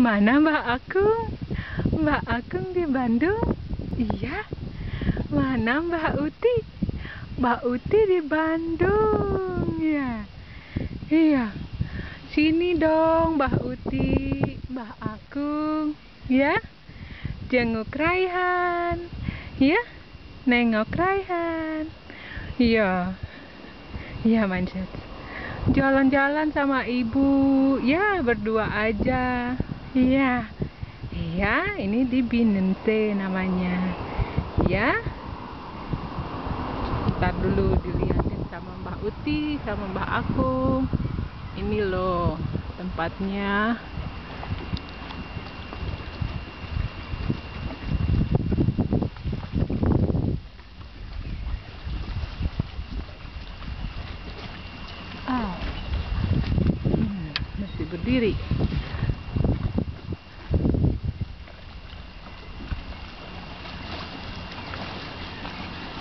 Mana Mbak Akung? Mbak Akung di Bandung? Iya. Mana Mbak Uti? Mbak Uti di Bandung. Ya. Iya. Sini dong Mbak Uti, Mbak Akung. Ya. Jenguk Raihan. Ya. Nengok Raihan. Iya. Iya manjat. Jalan-jalan sama ibu. Ya, berdua aja. Iya. Iya, ini di Binente namanya. Ya. Ntar dulu dilihatin sama Mbak Uti, sama Mbak Aku. Ini loh tempatnya. Ah. Hmm, masih berdiri.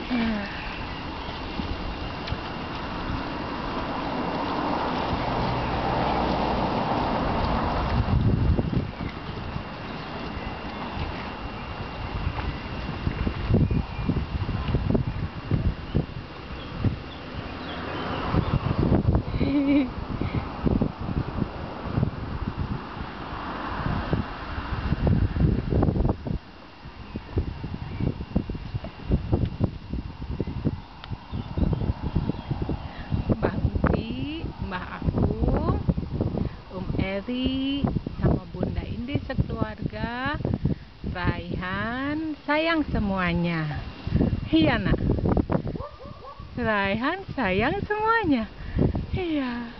Ah. Mbak Uti, Mbak Aku, Eri, sama Bunda Indi sekeluarga, Raihan, sayang semuanya. Iya nak. Raihan sayang semuanya. Iya.